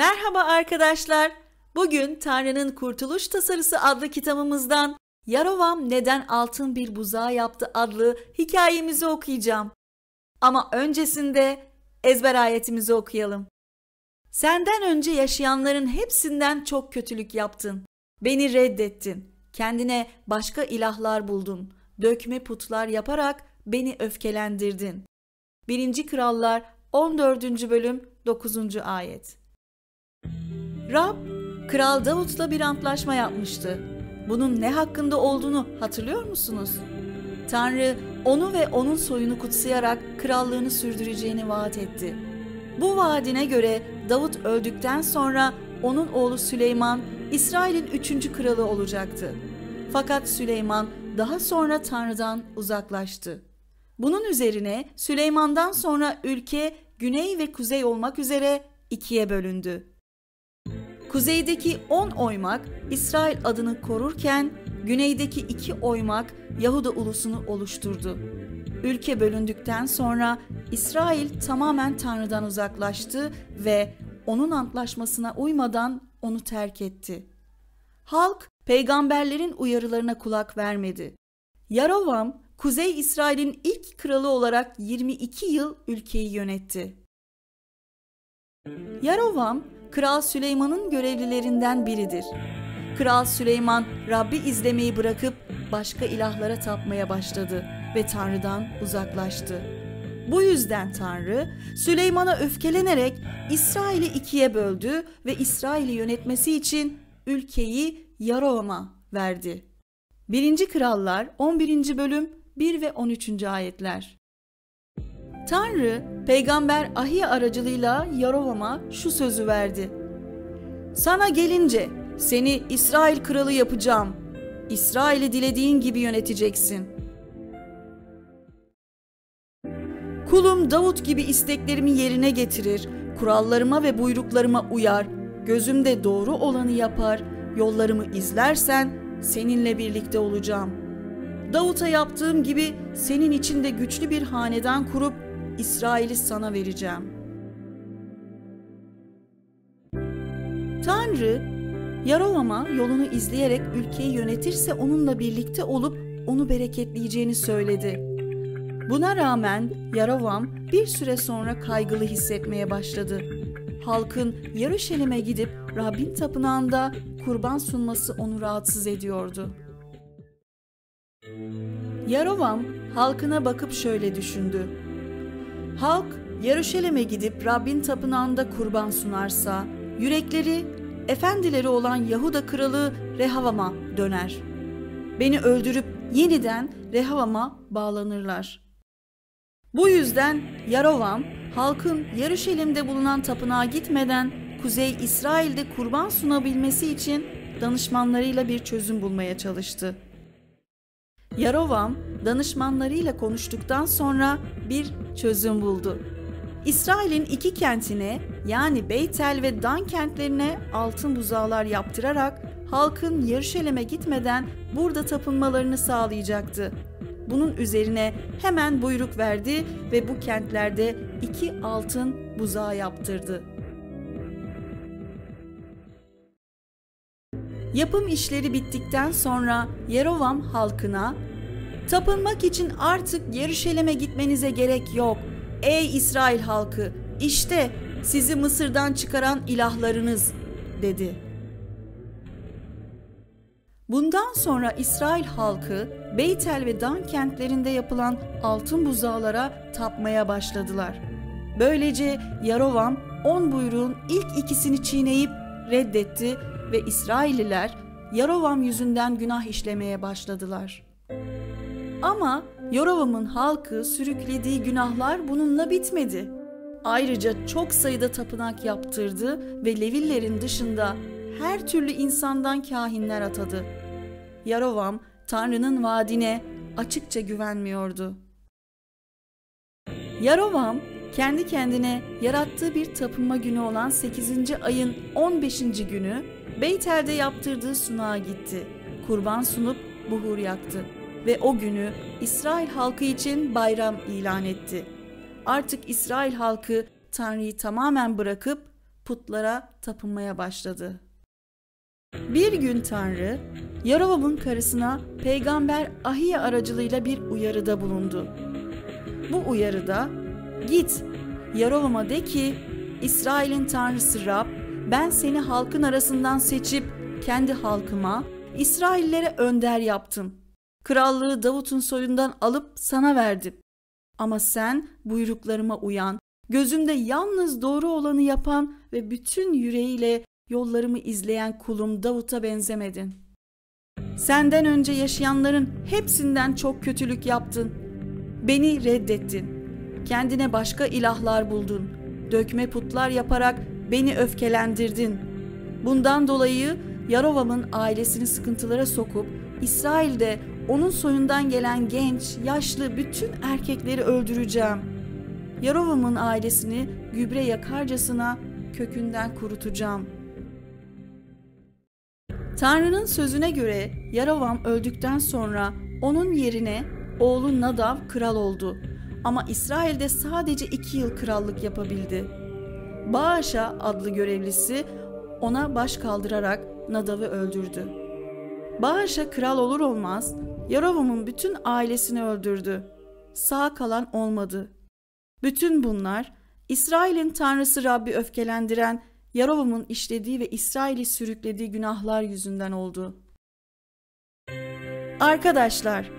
Merhaba arkadaşlar. Bugün Tanrı'nın Kurtuluş Tasarısı adlı kitabımızdan Yarovam neden altın bir buzağı yaptı adlı hikayemizi okuyacağım. Ama öncesinde ezber ayetimizi okuyalım. Senden önce yaşayanların hepsinden çok kötülük yaptın. Beni reddettin. Kendine başka ilahlar buldun. Dökme putlar yaparak beni öfkelendirdin. 1. Krallar 14. bölüm 9. ayet. Rab, Kral Davut'la bir antlaşma yapmıştı. Bunun ne hakkında olduğunu hatırlıyor musunuz? Tanrı onu ve onun soyunu kutsayarak krallığını sürdüreceğini vaat etti. Bu vaadine göre Davut öldükten sonra onun oğlu Süleyman İsrail'in üçüncü kralı olacaktı. Fakat Süleyman daha sonra Tanrı'dan uzaklaştı. Bunun üzerine Süleyman'dan sonra ülke güney ve kuzey olmak üzere ikiye bölündü. Kuzeydeki on oymak İsrail adını korurken güneydeki iki oymak Yahuda ulusunu oluşturdu. Ülke bölündükten sonra İsrail tamamen Tanrı'dan uzaklaştı ve onun antlaşmasına uymadan onu terk etti. Halk peygamberlerin uyarılarına kulak vermedi. Yarovam Kuzey İsrail'in ilk kralı olarak 22 yıl ülkeyi yönetti. Yarovam Kral Süleyman'ın görevlilerinden biridir. Kral Süleyman Rabbi izlemeyi bırakıp başka ilahlara tapmaya başladı ve Tanrı'dan uzaklaştı. Bu yüzden Tanrı Süleyman'a öfkelenerek İsrail'i ikiye böldü ve İsrail'i yönetmesi için ülkeyi Yarovam'a verdi. 1. Krallar 11. bölüm 1 ve 13. ayetler. Tanrı peygamber Ahiya aracılığıyla Yarovam'a şu sözü verdi. Sana gelince seni İsrail kralı yapacağım. İsrail'i dilediğin gibi yöneteceksin. Kulum Davut gibi isteklerimi yerine getirir, kurallarıma ve buyruklarıma uyar, gözümde doğru olanı yapar, yollarımı izlersen seninle birlikte olacağım. Davut'a yaptığım gibi senin için de güçlü bir hanedan kurup İsrail'i sana vereceğim. Tanrı, Yarovam'a yolunu izleyerek ülkeyi yönetirse onunla birlikte olup onu bereketleyeceğini söyledi. Buna rağmen Yarovam bir süre sonra kaygılı hissetmeye başladı. Halkın Yarışelim'e gidip Rabbin tapınağında kurban sunması onu rahatsız ediyordu. Yarovam halkına bakıp şöyle düşündü. Halk Yarışelim'e gidip Rabbin tapınağında kurban sunarsa yürekleri efendileri olan Yahuda kralı Rehavam'a döner. Beni öldürüp yeniden Rehavam'a bağlanırlar. Bu yüzden Yarovam halkın Yarışelim'de bulunan tapınağa gitmeden Kuzey İsrail'de kurban sunabilmesi için danışmanlarıyla bir çözüm bulmaya çalıştı. Yarovam danışmanlarıyla konuştuktan sonra bir çözüm buldu. İsrail'in iki kentine yani Beytel ve Dan kentlerine altın buzağlar yaptırarak halkın Yarışelem'e gitmeden burada tapınmalarını sağlayacaktı. Bunun üzerine hemen buyruk verdi ve bu kentlerde iki altın buzağı yaptırdı. Yapım işleri bittikten sonra Yerovam halkına Tapınmak için artık Yeruşalim'e gitmenize gerek yok. Ey İsrail halkı, işte sizi Mısır'dan çıkaran ilahlarınız dedi. Bundan sonra İsrail halkı Beytel ve Dan kentlerinde yapılan altın buzağlara tapmaya başladılar. Böylece Yarovam on buyruğun ilk ikisini çiğneyip reddetti ve İsrailliler Yarovam yüzünden günah işlemeye başladılar. Ama Yorovam'ın halkı sürüklediği günahlar bununla bitmedi. Ayrıca çok sayıda tapınak yaptırdı ve Levillerin dışında her türlü insandan kahinler atadı. Yarovam Tanrı'nın vaadine açıkça güvenmiyordu. Yarovam kendi kendine yarattığı bir tapınma günü olan 8. ayın 15. günü Beytel'de yaptırdığı sunağa gitti. Kurban sunup buhur yaktı ve o günü İsrail halkı için bayram ilan etti. Artık İsrail halkı Tanrı'yı tamamen bırakıp putlara tapınmaya başladı. Bir gün Tanrı, Yarovam'ın karısına peygamber Ahiye aracılığıyla bir uyarıda bulundu. Bu uyarıda, git Yarovam'a de ki, İsrail'in Tanrısı Rab, ben seni halkın arasından seçip kendi halkıma, İsraillere önder yaptım. Krallığı Davut'un soyundan alıp sana verdim. Ama sen buyruklarıma uyan, gözümde yalnız doğru olanı yapan ve bütün yüreğiyle yollarımı izleyen kulum Davut'a benzemedin. Senden önce yaşayanların hepsinden çok kötülük yaptın. Beni reddettin. Kendine başka ilahlar buldun. Dökme putlar yaparak beni öfkelendirdin. Bundan dolayı Yarovam'ın ailesini sıkıntılara sokup İsrail'de onun soyundan gelen genç, yaşlı bütün erkekleri öldüreceğim. Yarovam'ın ailesini gübre yakarcasına kökünden kurutacağım. Tanrı'nın sözüne göre Yarovam öldükten sonra onun yerine oğlu Nadav kral oldu. Ama İsrail'de sadece iki yıl krallık yapabildi. Bağışa adlı görevlisi ona baş kaldırarak Nadav'ı öldürdü. Bağışa kral olur olmaz Yarovam'ın bütün ailesini öldürdü. Sağ kalan olmadı. Bütün bunlar İsrail'in tanrısı Rabbi öfkelendiren Yarovam'ın işlediği ve İsrail'i sürüklediği günahlar yüzünden oldu. Arkadaşlar,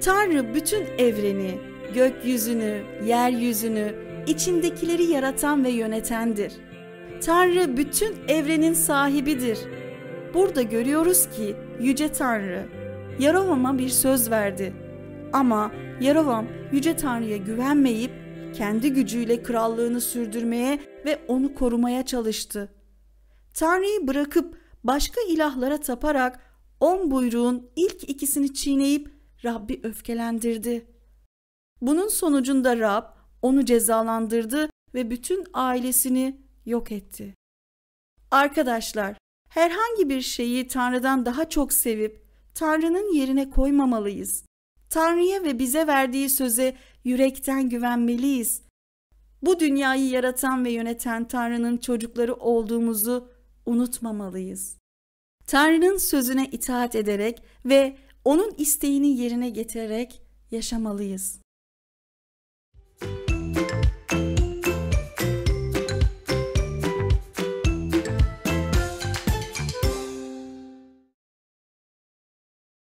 Tanrı bütün evreni, gökyüzünü, yeryüzünü, içindekileri yaratan ve yönetendir. Tanrı bütün evrenin sahibidir. Burada görüyoruz ki Yüce Tanrı Yarovam'a bir söz verdi. Ama Yarovam Yüce Tanrı'ya güvenmeyip kendi gücüyle krallığını sürdürmeye ve onu korumaya çalıştı. Tanrı'yı bırakıp başka ilahlara taparak on buyruğun ilk ikisini çiğneyip Rabbi öfkelendirdi. Bunun sonucunda Rab onu cezalandırdı ve bütün ailesini yok etti. Arkadaşlar, herhangi bir şeyi Tanrı'dan daha çok sevip Tanrı'nın yerine koymamalıyız. Tanrı'ya ve bize verdiği söze yürekten güvenmeliyiz. Bu dünyayı yaratan ve yöneten Tanrı'nın çocukları olduğumuzu unutmamalıyız. Tanrı'nın sözüne itaat ederek ve onun isteğini yerine getirerek yaşamalıyız. Müzik